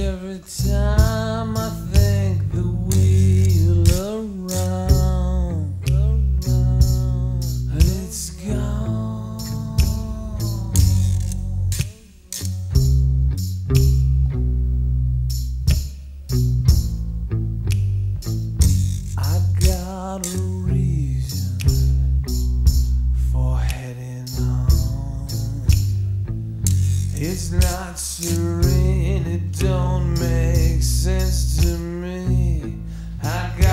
Every time I think It's not serene, it don't make sense to me. I got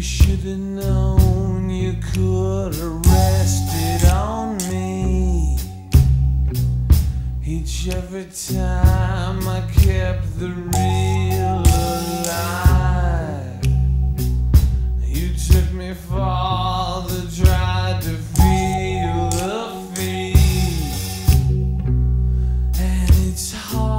You should have known you could have rested on me. Each every time I kept the real alive. You took me far the tried to feel the feet. And it's hard.